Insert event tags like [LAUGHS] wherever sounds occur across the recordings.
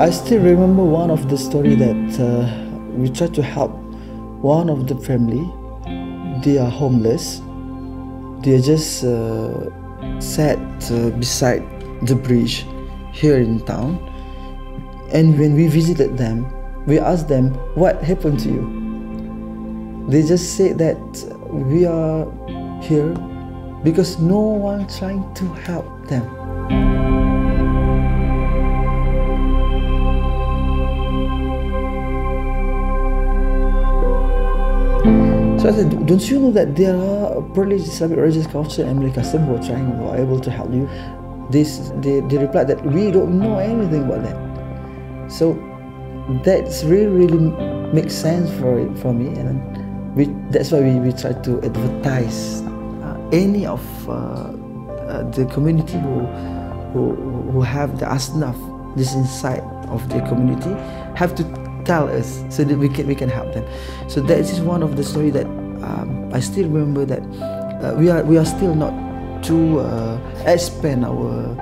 I still remember one of the story that uh, we tried to help one of the family. They are homeless. They are just uh, sat uh, beside the bridge here in town. And when we visited them, we asked them, What happened to you? They just said that we are here because no one trying to help them. So don't you know that there are Perlis Islamic Religious and Malay Custom who are trying, who are able to help you? This, they, they replied that we don't know anything about that. So that's really, really makes sense for it, for me. And we, that's why we, we try to advertise uh, any of uh, uh, the community who, who, who have the asnaf, this inside of the community, have to tell us so that we can we can help them. So that is one of the story that um, I still remember that uh, we are we are still not to uh, expand our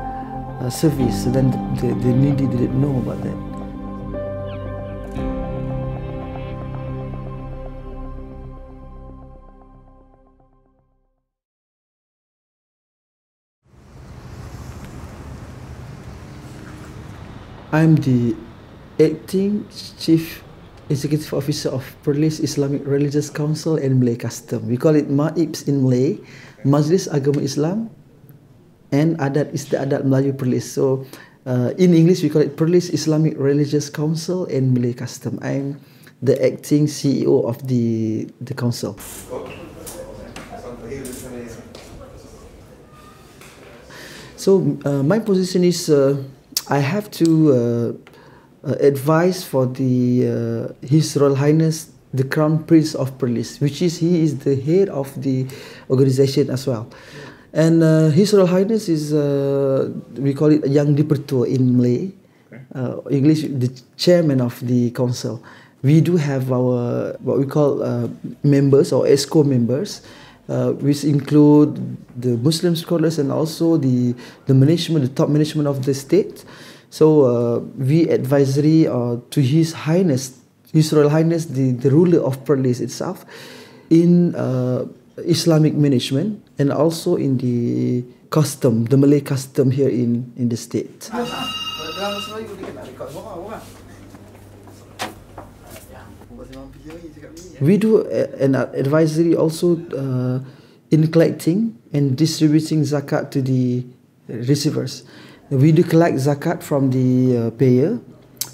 uh, service. So then the, the needy didn't know about that. I'm the acting chief executive officer of Perlis Islamic Religious Council and Malay Custom. We call it MAIPS in Malay, Majlis Agama Islam and Adat Istiadat Melayu Perlis. So uh, in English we call it Perlis Islamic Religious Council and Malay Custom. I'm the acting CEO of the the council. So uh, my position is uh, I have to uh, advice for the uh, His Royal Highness the Crown Prince of Perlis, which is he is the head of the organization as well. And uh, His Royal Highness is uh, we call it Yang Dipertua in Malay, uh, English the chairman of the council. We do have our what we call uh, members or EXCO members. Uh, which include the Muslim scholars and also the the management, the top management of the state. So uh, we advisory uh, to His Highness, His Royal Highness, the, the ruler of Perlis itself, in uh, Islamic management and also in the custom, the Malay custom here in in the state. We do an advisory also uh, in collecting and distributing zakat to the receivers. We do collect zakat from the uh, payer,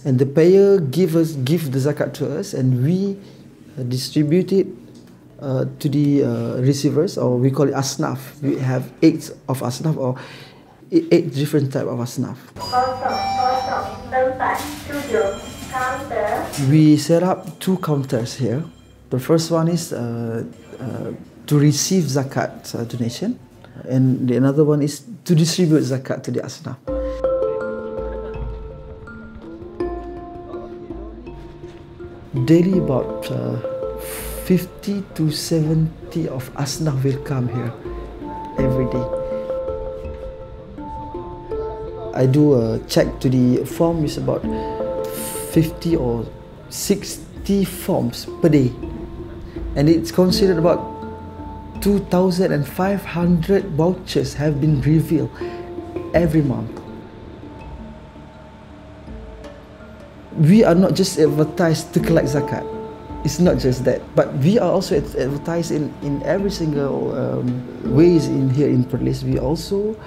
and the payer give us give the zakat to us, and we uh, distribute it uh, to the uh, receivers, or we call it asnaf. We have eight of asnaf, or eight different type of asnaf. We set up two counters here. The first one is uh, uh, to receive zakat donation, and the another one is to distribute zakat to the asnaf. Daily, about uh, 50 to 70 of asnaf will come here every day. I do a check to the form is about 50 or 60 forms per day, and it's considered about 2,500 vouchers have been revealed every month. We are not just advertised to collect zakat. It's not just that, but we are also advertised in, in every single um, ways in here in Perlis. We also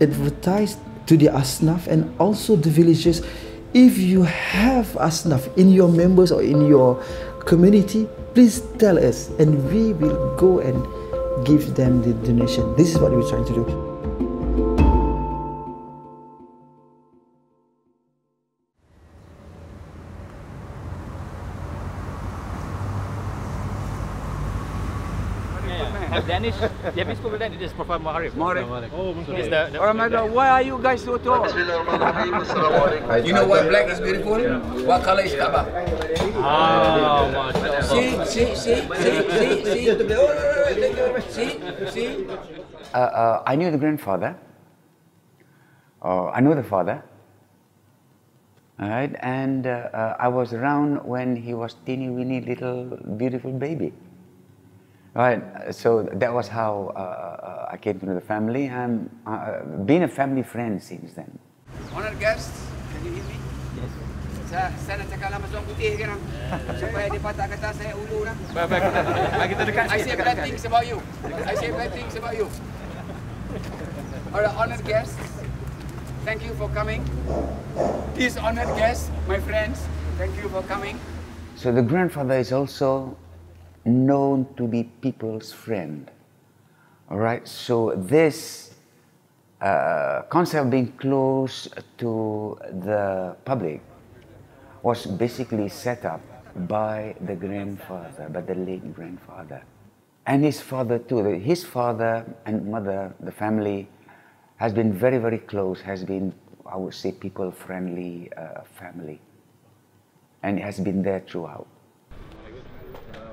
advertise to the asnaf and also the villages. If you have asnaf in your members or in your community, please tell us and we will go and give them the donation. This is what we're trying to do. Danish, [LAUGHS] Japanese people then is Prophet Muharrif. Muharrif. Oh, so the, the Oh my God, why are you guys so tall? you know why black is beautiful? What color is Kaaba? Oh. See, see, see, see, see, see, [LAUGHS] see, see. Uh, uh, I knew the grandfather. Uh, I know the father. All right, and uh, uh, I was around when he was teeny weeny little beautiful baby. All right, so that was how uh, uh, I came to know the family. and uh, been a family friend since then. Honored guests, can you hear me? Yes. Saya, saya nak cakap nama Tuan Putih kan? Supaya dia patah kata saya ulu lah. Baik, baik, kita, kita dekat I say bad things about you. I say bad things about you. Alright, honored guests, thank you for coming. These honored guests, my friends, thank you for coming. So the grandfather is also known to be people's friend. All right, so this uh, concept being close to the public was basically set up by the grandfather, by the late grandfather. And his father too. His father and mother, the family, has been very, very close, has been, I would say, people friendly uh, family. And has been there throughout. Yeah, take it.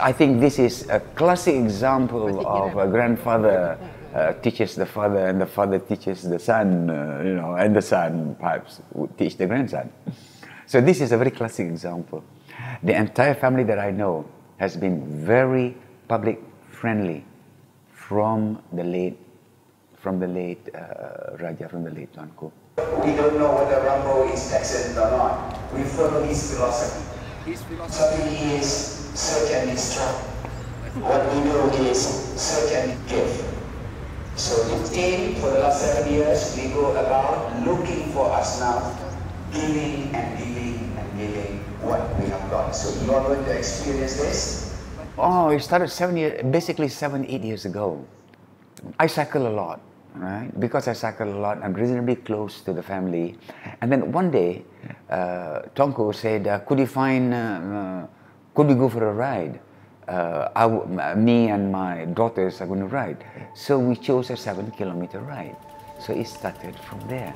I think this is a classic example of a grandfather uh, teaches the father, and the father teaches the son, uh, you know, and the son perhaps would teach the grandson. So this is a very classic example. The entire family that I know has been very public friendly from the late, from the late uh, Raja, from the late Tuanku. We don't know whether Rambo is Texan or not. We follow his philosophy. His philosophy. Philosophy is search and destroy. What we do is search and give. So the team for the last seven years, we go about looking for us now, giving and giving and giving what we have got. So you are going to experience this. Oh, it started seven years, basically seven, eight years ago. I cycle a lot, right? Because I cycle a lot, I'm reasonably close to the family. And then one day, uh, Tuanku said, uh, "Could you find? Uh, uh, could we go for a ride?" Uh, I me and my daughters are going to ride. So we chose a seven-kilometer ride. So it started from there.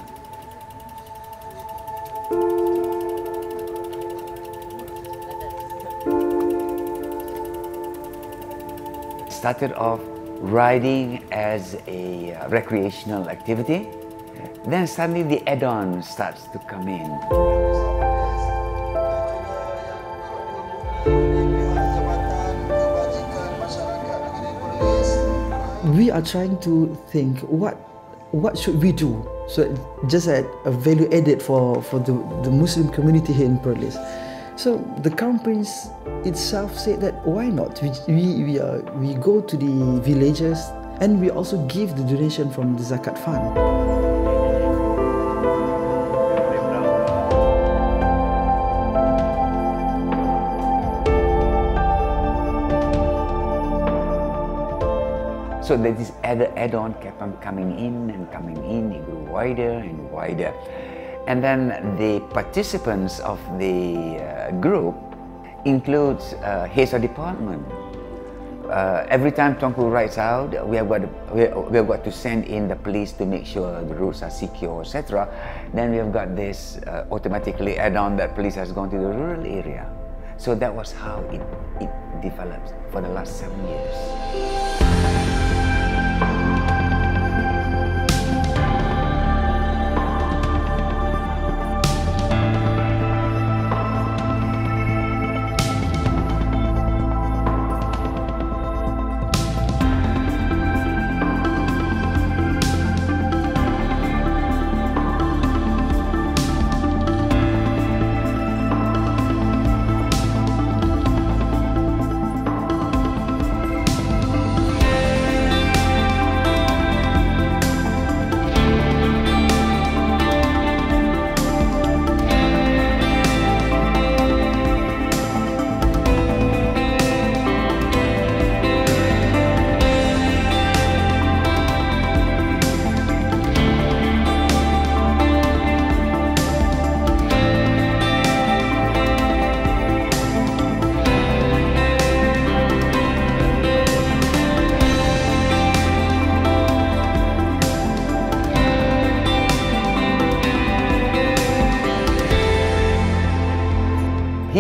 started off riding as a uh, recreational activity. Then suddenly the add-on starts to come in. we are trying to think what what should we do so just a, a value added for for the, the muslim community here in perlis so the prince itself said that why not we we we, uh, we go to the villages and we also give the donation from the zakat fund So that this add- add-on kept on coming in and coming in. It grew wider and wider. And then the participants of the uh, group includes uh, of department. Uh, every time Tuanku writes out, we have, got we, we have got to send in the police to make sure the routes are secure, etc. Then we have got this uh, automatically add-on that police has gone to the rural area. So that was how it, it developed for the last seven years.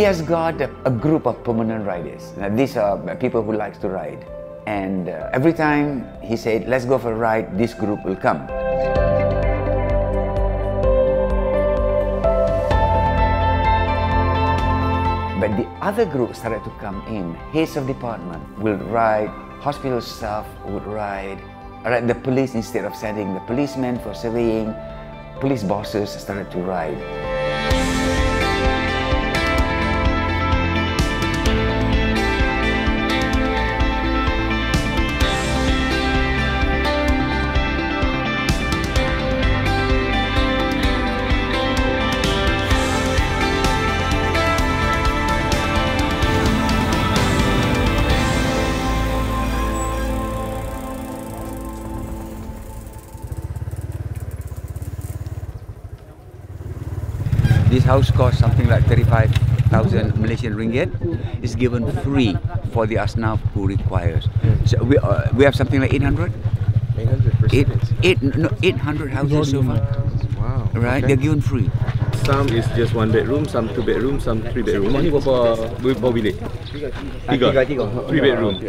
Has got a, group of permanent riders. Now, these are people who likes to ride. And uh, every time he said, let's go for a ride, this group will come. But the other group started to come in. Heads of department will ride, hospital staff would ride the police instead of sending the policemen for surveying, police bosses started to ride. House costs something like 35,000 Malaysian ringgit. It's given free for the asnaf who requires. So we, uh, we have something like 800? 800 Eight, eight, no, 800 houses so far. Wow. Right? okay. They're given free. Some is just one bedroom, some two bedroom, some three bedroom. Rumah ni berapa, berapa bilik? Tiga. Three bedroom.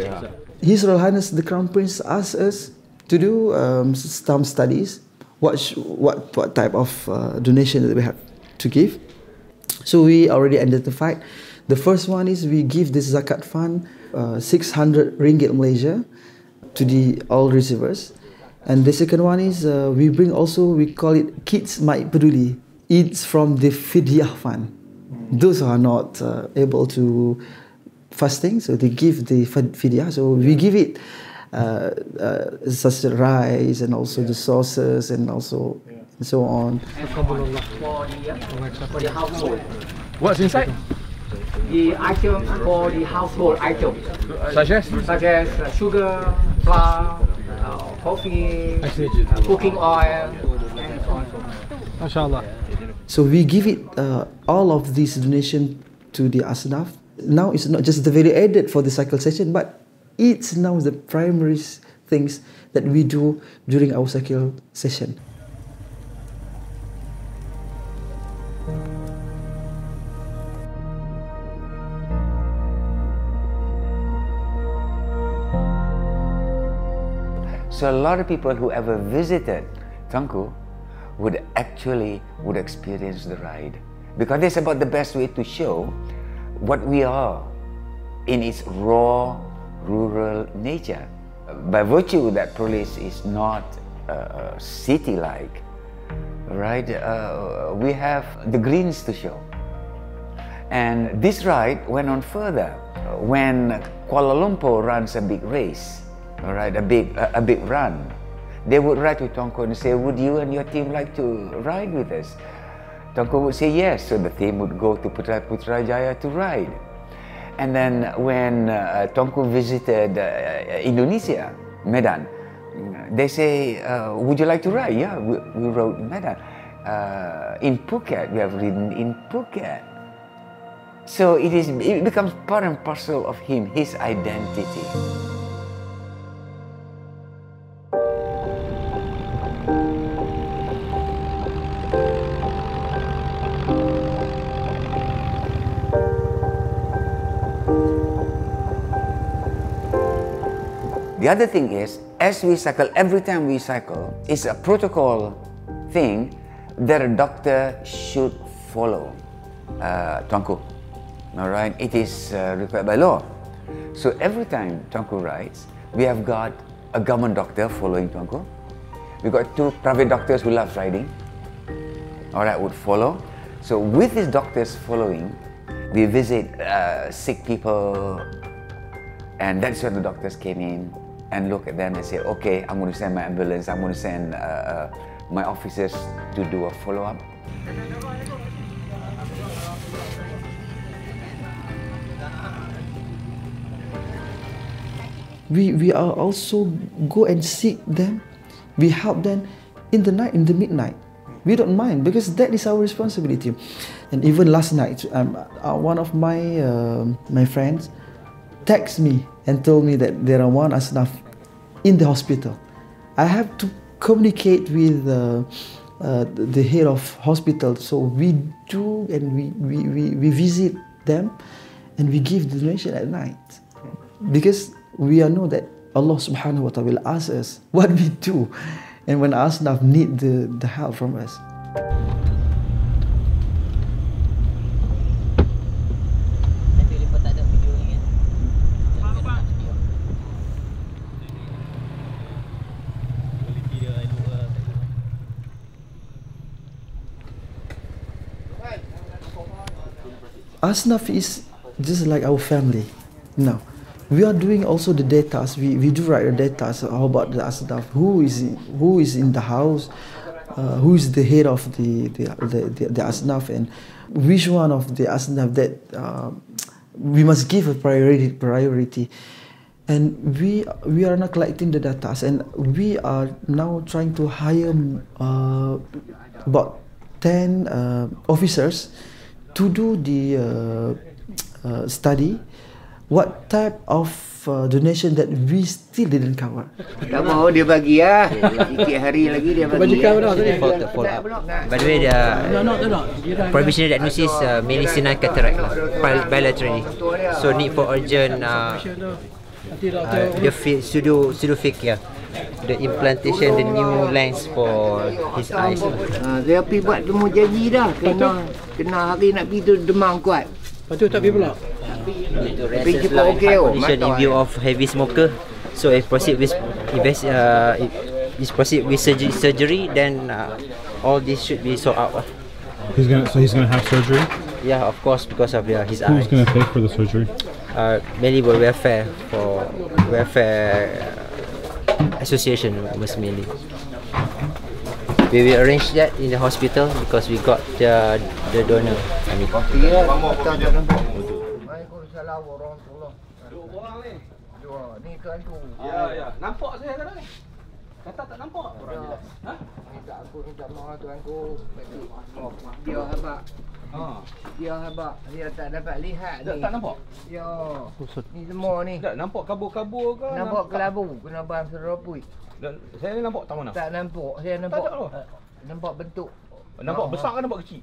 His Royal Highness the Crown Prince asked us to do um, some studies, what what what type of uh, donation that we have to give. So we already identified. The first one is we give this zakat fund uh, 600 ringgit Malaysia to the all receivers, and the second one is uh, we bring also we call it Kids Might Peduli. It's from the Fidyah fund. Those are not uh, able to fasting, so they give the fid- fidyah. So we give it uh, uh, such rice and also the sauces and also and so on. What's inside? the item for the household items, Such as? such as sugar, flour, uh, coffee, uh, cooking oil, and so on. and so forth. So we give it uh, all of this donation to the asnaf. Now it's not just the value added for the cycle session, but it's now the primary things that we do during our cycle session. So a lot of people who ever visited Tuanku would actually would experience the ride because it's about the best way to show what we are in its raw rural nature. By virtue that Perlis is not uh, city-like, right? Uh, we have the greens to show. And this ride went on further. When Kuala Lumpur runs a big race, all right, a big a, a big run, they would write to Tuanku and say, "Would you and your team like to ride with us?" Tuanku would say yes, so the team would go to Putra Putrajaya to ride. And then when uh, visited uh, Indonesia, Medan, they say, uh, "Would you like to ride?" Yeah, we, we rode Medan. Uh, in Phuket, we have ridden in Phuket. So it is it becomes part and parcel of him, his identity. The other thing is, as we cycle, every time we cycle, it's a protocol thing that a doctor should follow. Uh, Tuanku. All right, it is uh, required by law. So every time Tuanku rides, we have got a government doctor following Tuanku. We got two private doctors who love riding. All right, would follow. So with these doctors following, we visit uh, sick people, and that's when the doctors came in and look at them and say, okay, I'm going to send my ambulance, I'm going to send uh, uh, my officers to do a follow up. we, we are also go and seek them. We help them in the night, in the midnight. We don't mind because that is our responsibility. And even last night, um, uh, one of my uh, my friends text me and told me that there are one asnaf in the hospital. I have to communicate with uh, uh, the head of hospital. So we do and we, we, we, we visit them and we give donation at night because we are know that Allah subhanahu wa ta'ala will ask us [LAUGHS] what we do and when Asnaf need the, the help from us. Asnaf is just like our family. Now, we are doing also the data. We, we do write the data. So how about the Asnaf? Who is who is in the house? Uh, who is the head of the the, the, the, the Asnaf and which one of the Asnaf that uh, we must give a priority priority and we we are now collecting the data and we are now trying to hire uh, about 10 uh, officers to do the uh, uh, study what type of uh, donation that we still didn't cover Tak mau dia bagi lah. Sikit hari lagi dia bagi. Default, default. By the way, the provisional diagnosis uh, mainly senile cataract lah, bil- bilaterally. So need for urgent uh, uh, the fi- pseudo pseudophakia, the implantation, the new lens for his eyes. lah. Ha, dia pergi buat temu janji dah. Kena kena hari nak pergi tu demam kuat. Lepas tu tak pergi pula. Tapi reassess cepat lah in okey, oh, condition in view of heavy smoker. So if proceed with invest uh, if, if proceed with surgery, surgery then uh, all this should be sorted out. lah. He's gonna. So he's gonna have surgery. Yeah, of course because of uh, his Who's eyes. gonna pay for the surgery? uh, mainly for welfare for welfare uh, association most mainly. We will arrange that in the hospital because we got the the donor. I mean. Waalaikumsalam warahmatullahi wabarakatuh. Dua. Ni tu. Ya, ya. Nampak saya tadi. Kata tak nampak. Ha? Minta aku minta maaf tuan ku. Dia. Ha. Dia habaq. Dia tak dapat lihat Tak, ni. tak nampak. Ya. Ni semua ni. Tak nampak kabur-kabur ke? Nampak kelabu. Kena bang serapui. Dan saya ni nampak tak mana? Tak nampak. Saya nampak. tak tahu. Nampak bentuk. Nampak besar ke nampak kecil?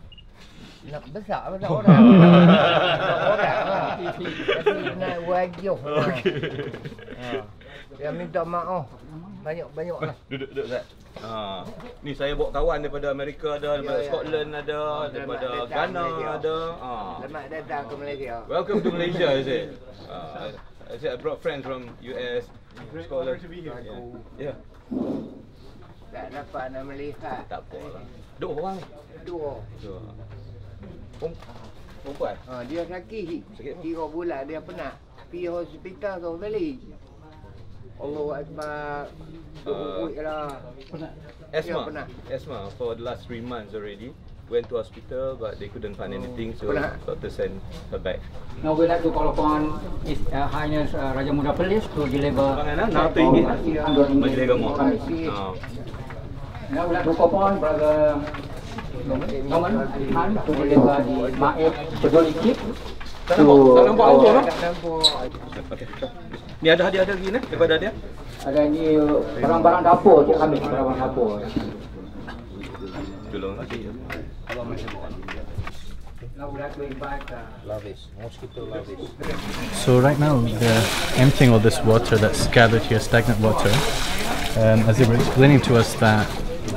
Nak besar apa tak [LAUGHS] orang. Tak orang lah. Tapi naik wajah. [LAUGHS] Ha. Dia minta maaf. Banyak-banyak lah. Duduk duduk Zat. Ha. Ni saya bawa kawan daripada Amerika ada, daripada Ya, ya. Scotland ada, Oh, daripada Ghana Malaysia. ada. Ha. Selamat datang ke Malaysia. Welcome to Malaysia, I said. Uh, I said [LAUGHS] I brought friends from US, Scotland. Yeah. yeah. Tak dapat nak melihat. Tak apa lah. Dua orang ni. Dua. Dua. Pem- Perempuan? Ha, dia sakit. Sakit apa? Tiga bulan dia penat. Pergi hospital tu balik. Allah Akbar. Berhubung lah. Asthma. Ya. Asthma for the last three months already. Went to hospital but they couldn't find anything so Pernah. doctor sent her back. Now we'd like to call upon His uh, Highness uh, Raja Muda Perlis to deliver Panganan, nak tu ingin. $100 Majlis agama. Now we'd like to call upon Brother Norman Han to deliver the Ma'id Peduli Kit Tak nampak? Tak nampak auto no? Tak nampak. Ni ada hadiah ada lagi ni daripada dia. Ada ni uh, barang-barang dapur Cik Hamid, barang-barang dapur. Tolong lagi. Now we'd like to invite uh, So right now they're emptying all this water that's gathered here, stagnant water. Um, as they were explaining to us that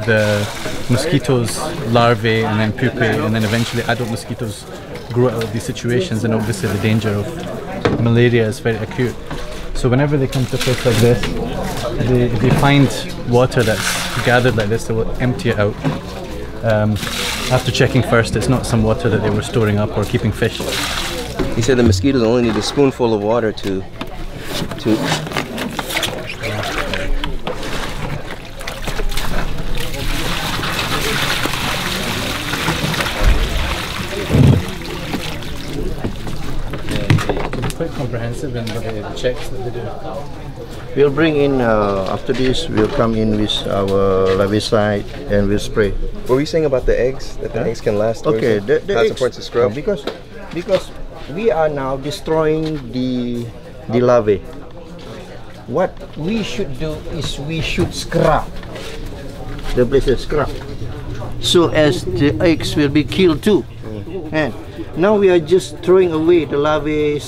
the mosquitoes, larvae, and then pupae, and then eventually adult mosquitoes grow out of these situations, and obviously the danger of malaria is very acute. So whenever they come to a place like this, they, they find water that's gathered like this, they will empty it out. Um, after checking first, it's not some water that they were storing up or keeping fish. He said the mosquitoes only need a spoonful of water to to quite comprehensive in the, the checks that they do. We'll bring in uh, after this. We'll come in with our larvicide and we'll spray. What were you saying about the eggs? That the eggs can last? Okay, the, the That's eggs- important to scrub. because because we are now destroying the the larvae. What we should do is we should scrub the places scrub so as the eggs will be killed too. And Now we are just throwing away the larvae,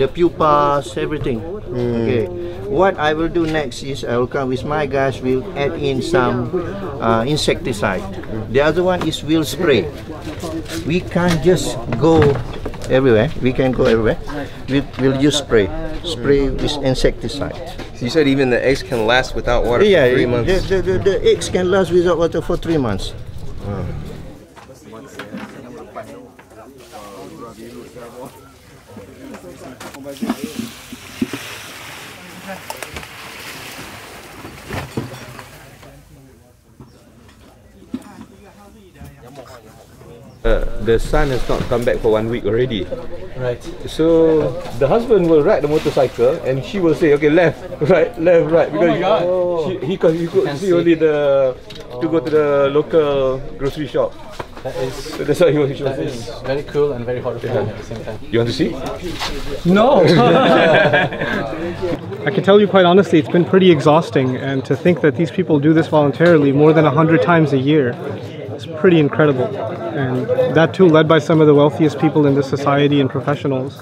the pupas, everything. Mm. Okay. What I will do next is I will come with my guys. We'll add in some uh, insecticide. The other one is we'll spray. We can't just go everywhere. We can go everywhere. We, we'll just spray. Spray mm. with insecticide. So you said even the eggs can last without water yeah, for three months. The, the, the, the eggs can last without water for three months. Mm. Uh, the son has not come back for one week already. Right. So the husband will ride the motorcycle and she will say, okay, left, [LAUGHS] right, left, right, because my God. She, he could, he could see see. only the to go to the local grocery shop. That is, that's what he was, he was that saying. is very cool and very horrifying at the same time. You want to see? No. [LAUGHS] [LAUGHS] I can tell you quite honestly, it's been pretty exhausting, and to think that these people do this voluntarily more than 100 times a year is pretty incredible. And that too, led by some of the wealthiest people in this society and professionals,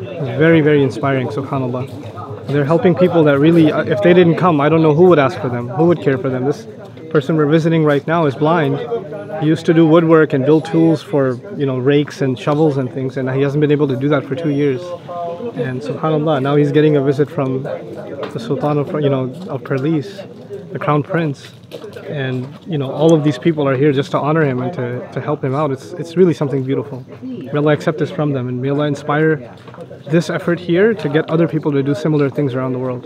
is very, very inspiring, subhanAllah. They're helping people that really, uh, if they didn't come, I don't know who would ask for them, who would care for them. This person we're visiting right now is blind. He used to do woodwork and build tools for, you know, rakes and shovels and things, and he hasn't been able to do that for two years. And subhanallah, now he's getting a visit from the Sultan of, you know, of Perlis, the Crown Prince. And, you know, all of these people are here just to honor him and to, to help him out. It's, it's really something beautiful. May Allah accept this from them and may Allah inspire this effort here to get other people to do similar things around the world.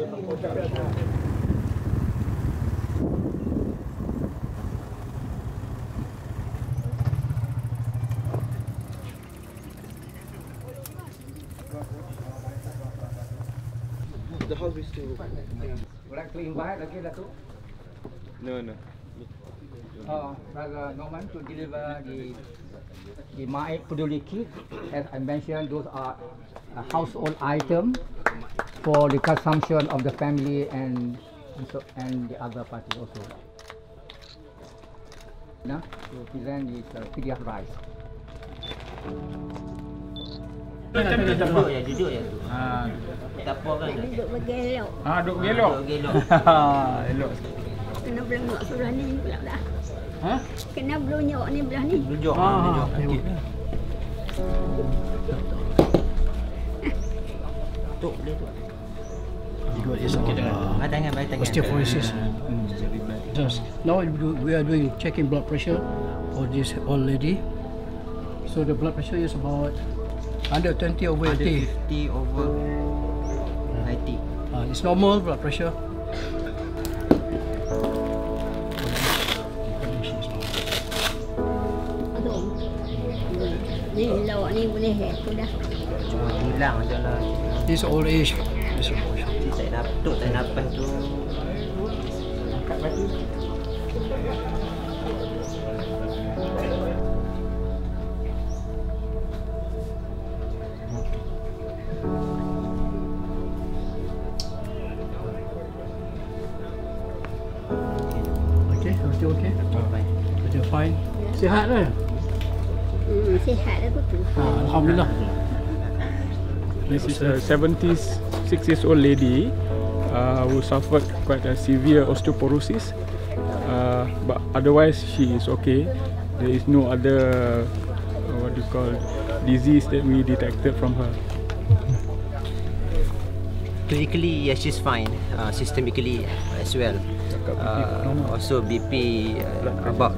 The house is still Would like to invite lagi Datuk? No, no. Uh, Brother Nouman to deliver the the MAIPS Peduli kit. As I mentioned, those are a household item for the consumption of the family and and, so, and the other parties also. Now, to present this uh, PDF rice. Duduk je, duduk je tu. Ah, Tak apa kan? Duduk bagi elok. ah [LAUGHS] duk gelok. Duduk [LAUGHS] gelok. elok. Kena belengok sebelah ni pula dah. Ha? Kena belonyok ni belah ni. Duduk. Ah, duduk. Okey. Tuk, boleh tu. Is tangan, tangan. Osteoporosis. Just now we are doing checking blood pressure for this old lady. So the blood pressure is about 120 over 80. 150 over 90. Uh, it's normal blood pressure. Ni boleh aku dah. Hilang je lah. This old age. This old age. Tak dapat, tuk tak dapat tu. Angkat batu. Okay, everything okay? Everything fine. Sihat kan? Sihat aku tu. Ah, Alhamdulillah. This is a 76 years old lady uh, who suffered quite a severe osteoporosis. Uh, but otherwise, she is okay. There is no other, uh, what do you call, disease that we detected from her. Clinically, yes, she's fine. Uh, systemically as well. Uh, also BP uh, about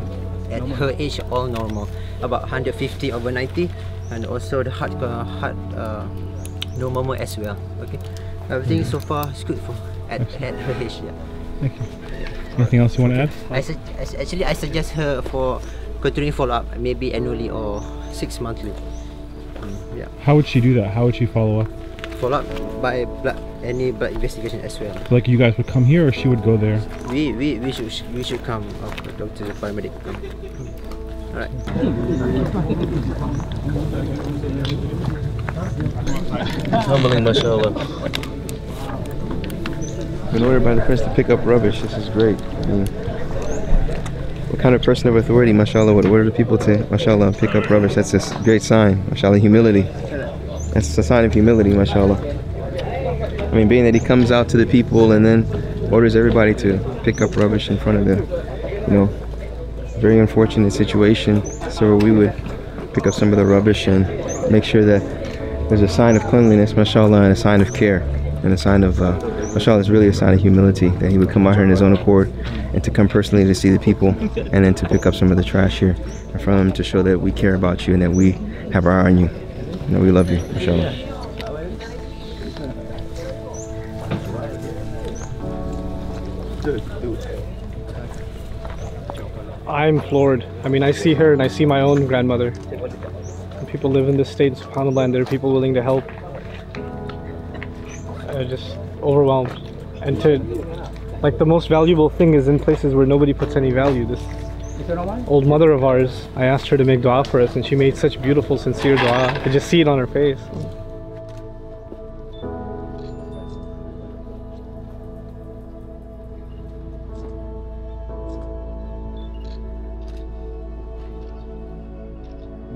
at her age all normal, about 150 over 90, and also the heart uh, heart uh, no murmur as well. Okay, everything so far is good for at, at her age. Yeah. Thank you. Anything else you want to add? I actually I suggest her for continuing follow up, maybe annually or six monthly. Um, yeah, How would she do that? How would she follow up? follow up by blood, any blood investigation as well. Like you guys would come here, or she would go there? We we we should we should come. Uh, doctor, the paramedic, come. Alright. Humbling, mashallah. Been ordered by the prince to pick up rubbish. This is great. Yeah. what kind of person of authority, mashallah, would order the people to, mashallah, pick up rubbish? That's a great sign, mashallah, humility. That's a sign of humility, mashallah. I mean, being that he comes out to the people and then orders everybody to pick up rubbish in front of them, you know, very unfortunate situation. So we would pick up some of the rubbish and make sure that there's a sign of cleanliness, mashallah, and a sign of care, and a sign of, uh, mashallah, is really a sign of humility that he would come out here in his own accord and to come personally to see the people and then to pick up some of the trash here in front of him to show that we care about you and that we have our eye on you. You know, we love you, mashallah. I'm floored. I mean, I see her and I see my own grandmother. And people live in this state, subhanAllah, and there are people willing to help. I'm just overwhelmed. And to, like, the most valuable thing is in places where nobody puts any value. This old mother of ours, I asked her to make dua for us, and she made such beautiful, sincere dua. I just see it on her face.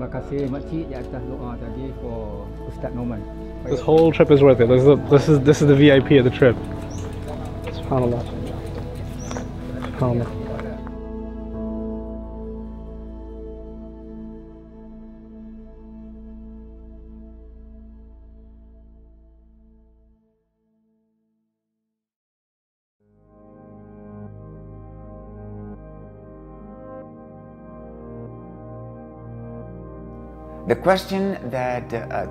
Kasih makcik di atas doa tadi for Ustaz Nouman. This whole trip is worth it. This is the, this is, this is the VIP of the trip. SubhanAllah. SubhanAllah. The question that uh,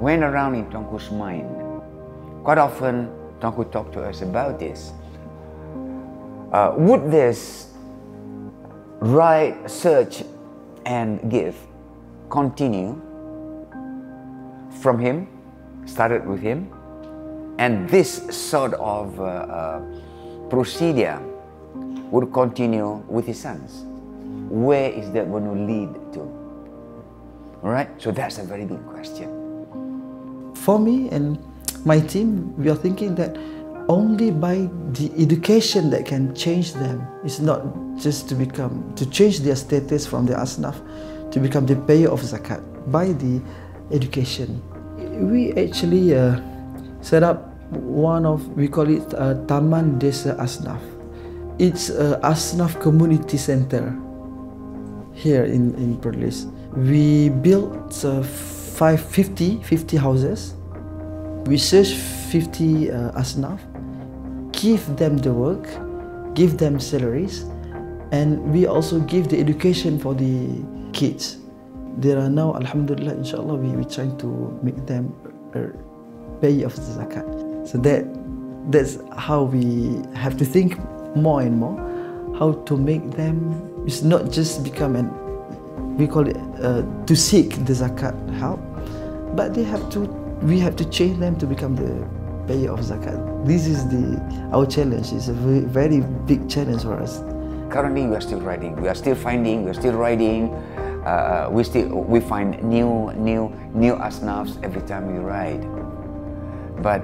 went around in Tuanku's mind, quite often Tuanku talked to us about this. Uh, would this right search and give continue from him, started with him, and this sort of uh, uh, procedure would continue with his sons? Where is that going to lead to? All right, so that's a very big question. For me and my team, we are thinking that only by the education that can change them. It's not just to become, to change their status from the asnaf to become the payer of zakat by the education. We actually uh, set up one of, we call it uh, Taman Desa Asnaf. It's a Asnaf community center here in, in Perlis. We built uh, five, 50, 50 houses. We searched 50 uh, asnaf, give them the work, give them salaries, and we also give the education for the kids. There are now, Alhamdulillah, inshallah, we, we're trying to make them uh, pay of the zakat. So that that's how we have to think more and more how to make them it's not just become an we call it uh, to seek the zakat help but they have to we have to change them to become the payer of zakat this is the our challenge it's a very, big challenge for us Currently, we are still writing. We are still finding. We are still writing. Uh, we still we find new new new asnafs every time we write. But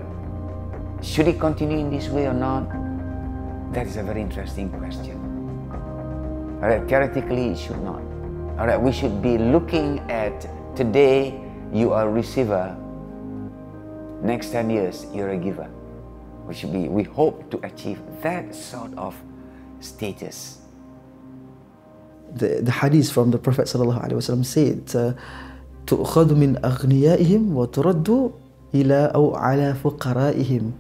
should it continue in this way or not? That is a very interesting question. Theoretically, it should not. All right, we should be looking at today you are a receiver, next 10 years you're a giver. We should be, we hope to achieve that sort of status. the, the hadith from the Prophet sallallahu alaihi wasallam said uh, تؤخذ من أغنيائهم وترد إلى أو على فقرائهم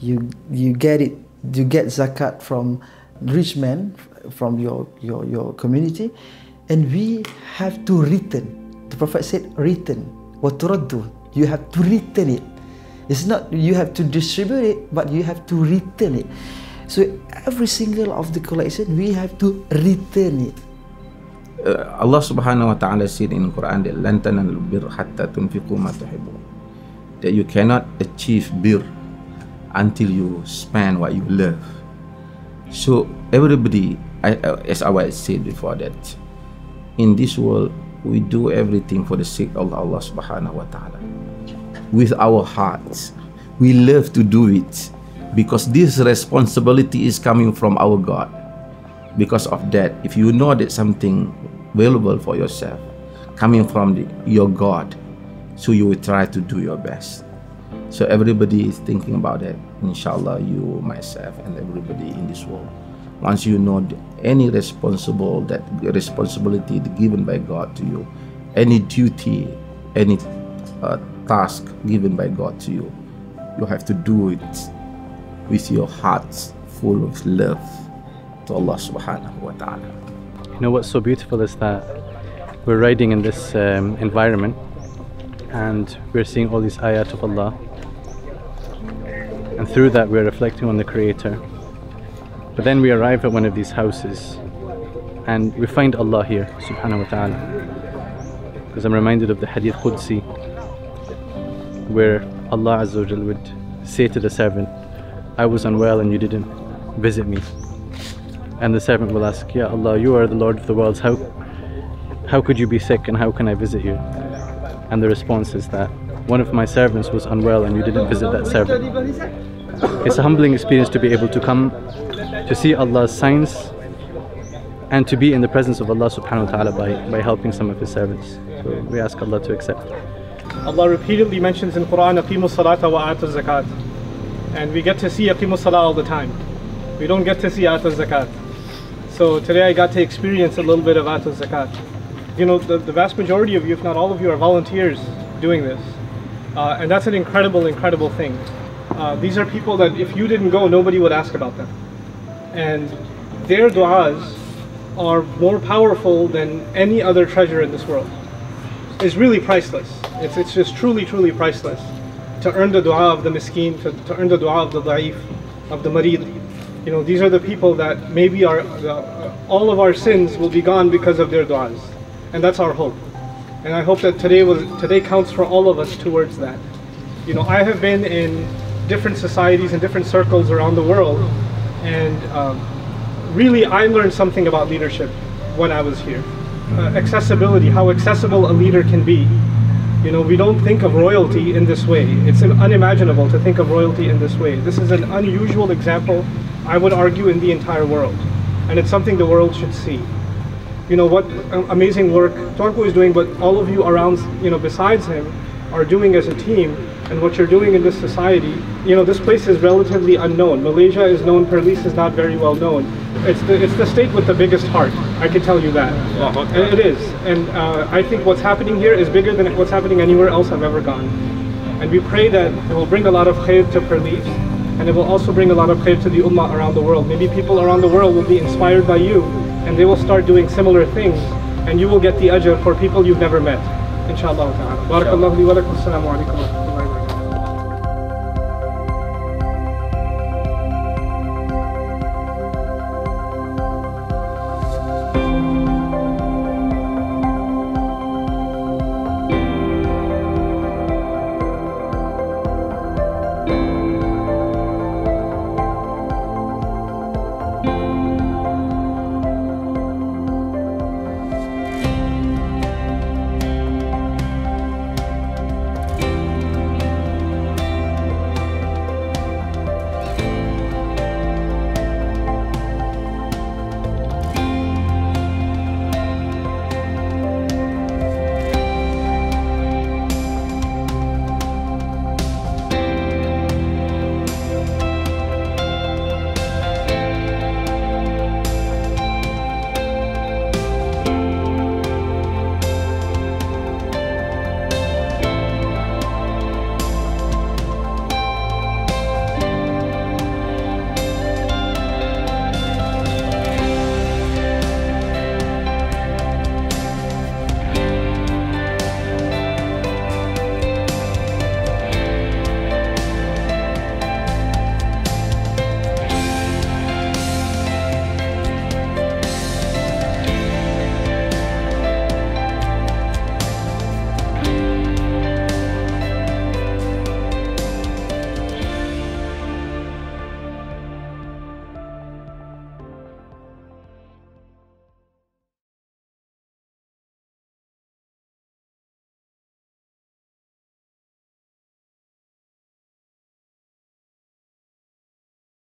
you you get it you get zakat from rich men from your your your community and we have to return the prophet said return وترد you have to return it it's not you have to distribute it but you have to return it so every single of the collection we have to return it uh, Allah Subhanahu wa taala said in the Quran that lan tanalul bir hatta tunfiqu ma tuhibbun that you cannot achieve bir until you spend what you love so everybody I, uh, as I said before that in this world we do everything for the sake of Allah Subhanahu wa taala with our hearts we love to do it because this responsibility is coming from our God because of that, if you know that something valuable for yourself coming from the, your God, so you will try to do your best. So everybody is thinking about that. Inshallah, you, myself, and everybody in this world. Once you know any responsible that responsibility given by God to you, any duty, any uh, task given by God to you, you have to do it with your hearts full of love to Allah subhanahu wa ta'ala. You know what's so beautiful is that we're riding in this um, environment and we're seeing all these ayat of Allah and through that we're reflecting on the creator but then we arrive at one of these houses and we find Allah here subhanahu wa ta'ala. Because I'm reminded of the hadith Qudsi where Allah Azza wa would say to the servant I was unwell and you didn't visit me. And the servant will ask Ya Allah you are the Lord of the worlds. How how could you be sick and how can I visit you? And the response is that one of my servants was unwell and you didn't visit that servant. It's a humbling experience to be able to come to see Allah's signs and to be in the presence of Allah subhanahu wa ta'ala by, by helping some of his servants. So we ask Allah to accept. Allah repeatedly mentions in Quran Aqimu salata wa atu zakat and we get to see Aqimu salah all the time. We don't get to see atu zakat so today I got to experience a little bit of atu zakat you know the, the vast majority of you if not all of you are volunteers doing this. Uh, and that's an incredible incredible thing. Uh, these are people that if you didn't go nobody would ask about them and their du'as are more powerful than any other treasure in this world. It's really priceless. It's, it's just truly truly priceless to earn the dua of the miskin to, to earn the dua of the da'if of the marid. You know these are the people that maybe our all of our sins will be gone because of their du'as. And that's our hope. And i hope that today was today counts for all of us towards that. You know i have been in different societies and different circles around the world and um, really I learned something about leadership when I was here. Uh, accessibility, how accessible a leader can be. You know, we don't think of royalty in this way. It's unimaginable to think of royalty in this way. This is an unusual example, I would argue, in the entire world. And it's something the world should see. You know, what amazing work Tuanku is doing, but all of you around, you know, besides him, are doing as a team and what you're doing in this society, you know, this place is relatively unknown. Malaysia is known, Perlis is not very well known. It's the, it's the state with the biggest heart, I can tell you that. And it is. And uh, I think what's happening here is bigger than what's happening anywhere else I've ever gone. And we pray that it will bring a lot of khair to Perlis, and it will also bring a lot of khair to the ummah around the world. Maybe people around the world will be inspired by you, and they will start doing similar things, and you will get the ajr for people you've never met. Inshallah ta'ala. Barakallahu li wa lakum. Assalamu alaikum wa rahmatullahi wa barakatuh.